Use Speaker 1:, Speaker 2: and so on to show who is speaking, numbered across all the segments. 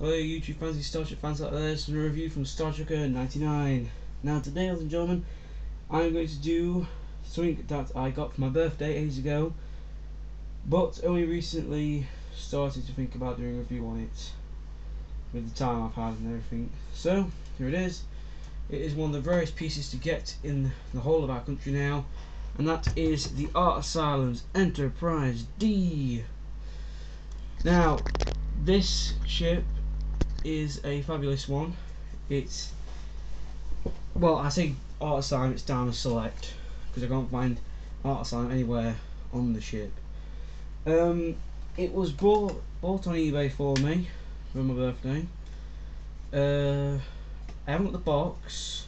Speaker 1: Hello YouTube fans Star Trek fans out there, this is a review from Star Trek 99. Now today ladies and gentlemen, I'm going to do something that I got for my birthday ages ago, but only recently started to think about doing a review on it, with the time I've had and everything. So, here it is. It is one of the rarest pieces to get in the whole of our country now, and that is the Art Asylum's Enterprise D. Now, this ship is a fabulous one. It's well, I say art asylum. It's Diamond Select because I can't find art asylum anywhere on the ship. Um, it was bought bought on eBay for me for my birthday. Uh, I haven't got the box.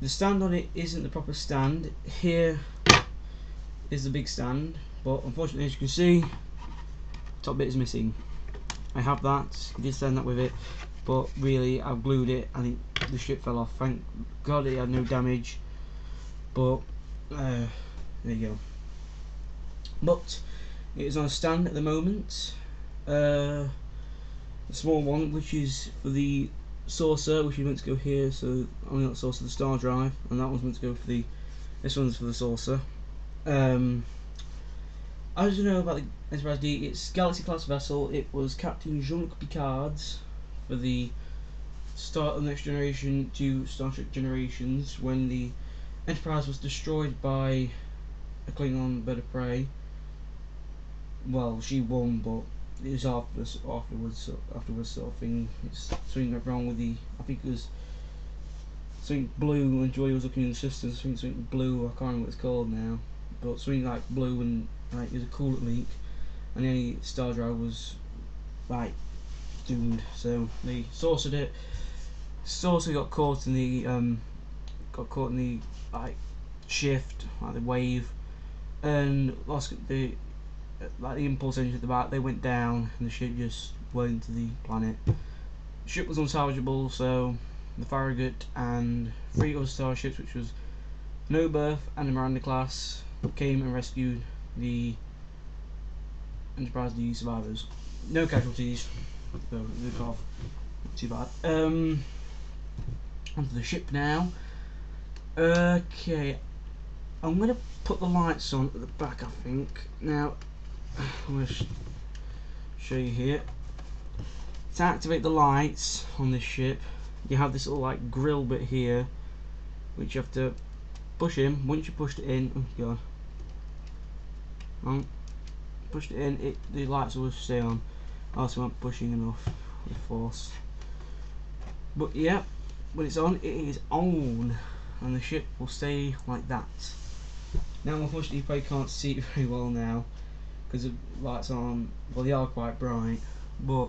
Speaker 1: The stand on it isn't the proper stand. Here is the big stand, but unfortunately, as you can see, top bit is missing. I have that, I did send that with it, but really I've glued it and it, the ship fell off. Thank God it had no damage, but uh, there you go. But it is on a stand at the moment, uh, a small one which is for the saucer, which is meant to go here, so only the saucer the star drive, and that one's meant to go for the, this one's for the saucer. Um, I don't know about the Enterprise D. It's Galaxy class vessel. It was Captain Jean-Luc Picard's for the start of the Next Generation to Star Trek Generations when the Enterprise was destroyed by a Klingon bird of prey. Well, she won, but it was after, afterwards, afterwards sort of thing. It's something went wrong with the. I think it was something blue when Geordi was looking in the systems. Something, something blue. I can't remember what it's called now, but something like blue and like it was a coolant leak, and the star drive was like doomed. So they saucered it. Saucer got caught in the um, got caught in the like shift, like the wave, and lost the like the impulse engine at the back. They went down, and the ship just went into the planet. The ship was unsalvageable, so the Farragut and three other starships, which was No Berth and the Miranda class, came and rescued the Enterprise the survivors. No casualties, so look off. Not too bad. Um, onto the ship now. Okay, I'm gonna put the lights on at the back. I think now. I'm gonna sh show you here. To activate the lights on this ship, you have this little like grill bit here, which you have to push in. Once you pushed it in, oh god, um, pushed it in, it the lights will stay on. I also not pushing enough with force. But yeah, when it's on, it is on, and the ship will stay like that. Now, unfortunately, you probably can't see it very well now because the lights on. Well, they are quite bright, but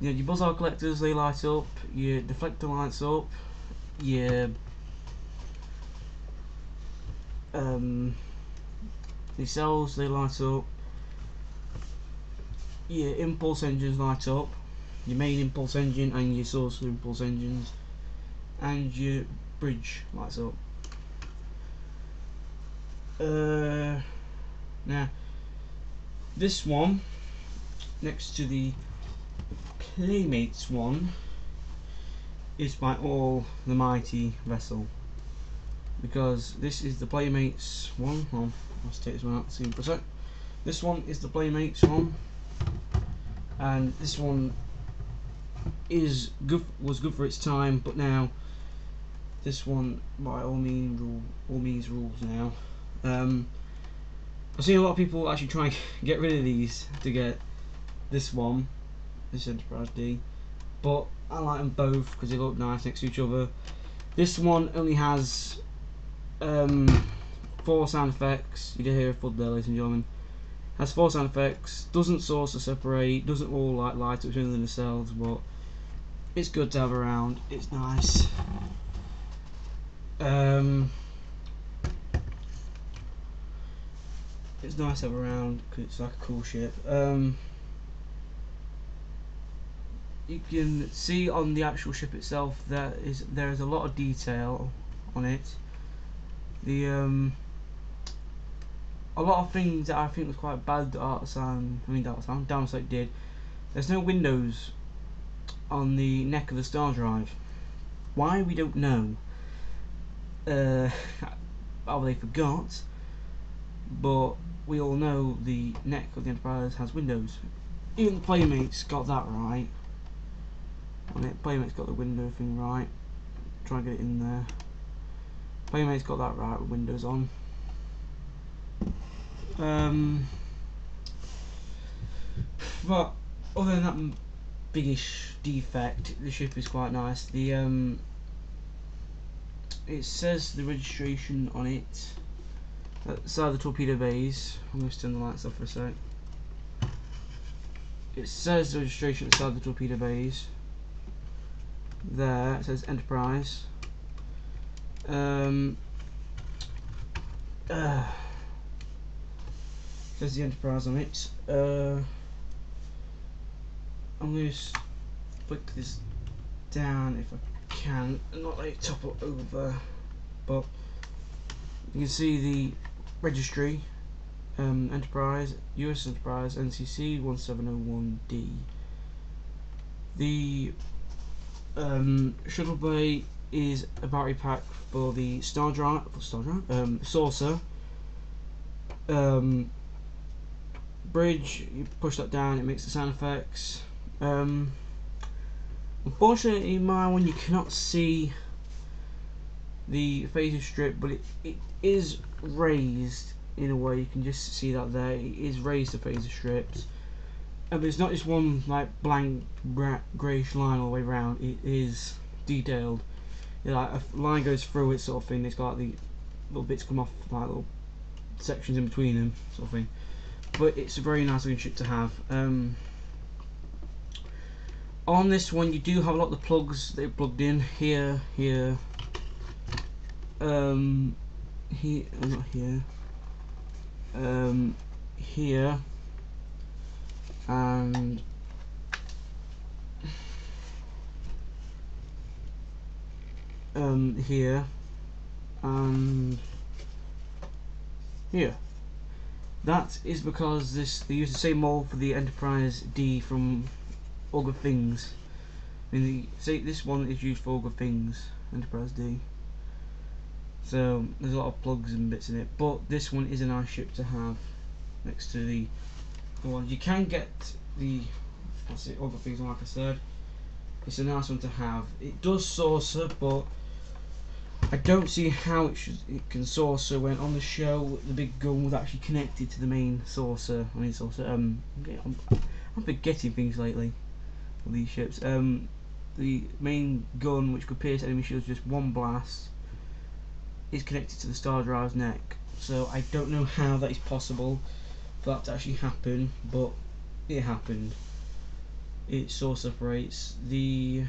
Speaker 1: you know, your Bussard collectors they light up, your deflector lights up, your um, the cells they light up, your impulse engines light up, your main impulse engine and your saucer impulse engines, and your bridge lights up. Uh, now, this one, next to the Playmates one, is by all the mighty vessel because this is the Playmates one. Well, let's take this one out see for a sec. This one is the Playmates one, and this one is good. Was good for its time, but now this one by all means rule all means rules now. Um, I've seen a lot of people actually try and get rid of these to get this one, this Enterprise D, but I like them both because they look nice next to each other. This one only has um, four sound effects. You can hear a thud there, ladies and gentlemen. Has four sound effects. Doesn't saucer or separate. Doesn't all like light up within themselves, but it's good to have around. It's nice. Um, it's nice to have around because it's like a cool ship. Um, you can see on the actual ship itself that is there is a lot of detail on it the um, a lot of things that I think was quite bad that Art Sound, I mean Art Sound, Downside did. There's no windows on the neck of the star drive. Why we don't know. Uh, oh, they forgot. But we all know the neck of the Enterprise has windows. Even the Playmates got that right. Playmates got the window thing right. Try and get it in there. Playmates got that right with windows on. Um, but other than that biggish defect, the ship is quite nice. The um, it says the registration on it at the torpedo bays. I'm going to turn the lights off for a sec. It says the registration at the the torpedo bays. There, it says Enterprise. Um, uh, there's the Enterprise on it. Uh, I'm going to flick this down if I can, not let it topple over. But you can see the registry, um, Enterprise, USS Enterprise, NCC 1701D. The um, shuttle bay is a battery pack for the Star Drive, Star Drive, um, saucer. Um, bridge, you push that down, it makes the sound effects. Um, unfortunately, my one you cannot see the phaser strip, but it, it is raised in a way. You can just see that there. It is raised the phaser strips. But it's not just one like blank greyish line all the way around. It is detailed. You know, like a line goes through it, sort of thing. It's got like the little bits come off, like little sections in between them, sort of thing. But it's a very nice looking ship to have. Um, on this one, you do have a lot of the plugs that are plugged in here, here, um, here, not here, um, here and um, here and here. That is because this they use the same mold for the Enterprise D from All Good Things. I mean, the, say this one is used for All Good Things, Enterprise D. So there's a lot of plugs and bits in it, but this one is a nice ship to have next to the one. You can get the what's it, other things like I said. It's a nice one to have. It does saucer, but I don't see how it should it can saucer when on the show the big gun was actually connected to the main saucer. I mean saucer. Um, I'm, I'm forgetting things lately. These ships. Um, the main gun, which could pierce enemy shields just one blast, is connected to the star drive's neck. So I don't know how that is possible for that to actually happen, but it happened. It so separates the.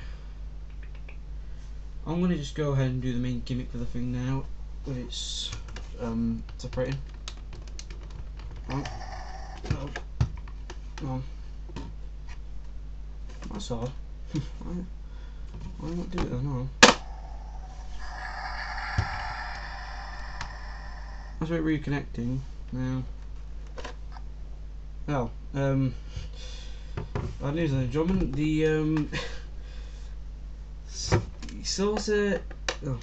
Speaker 1: I'm gonna just go ahead and do the main gimmick for the thing now, with its um, separating. Oh, no, no. That's odd. why, why not do it then? No. That's it reconnecting now. Well, um, bad news, and gentlemen. The um, saucer, oh,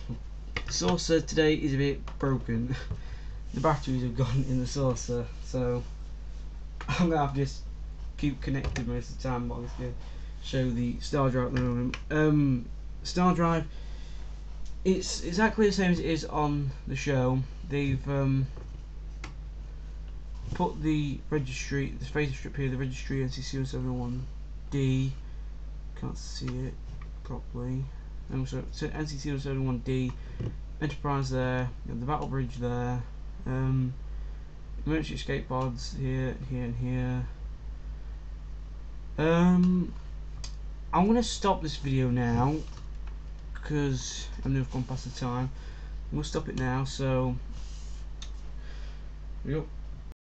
Speaker 1: saucer today is a bit broken. the batteries have gone in the saucer, so I'm gonna have to just keep connected most of the time. But I'm just gonna show the star drive at the moment. Um, star drive, it's exactly the same as it is on the show. They've um, put the registry, the phaser strip here, the registry NCC-071D, can't see it properly, and also NCC-071D, Enterprise there, the battle bridge there, um, emergency pods here, here and here. Um, I'm going to stop this video now, because I know I've gone past the time. We'll stop it now, so, yep.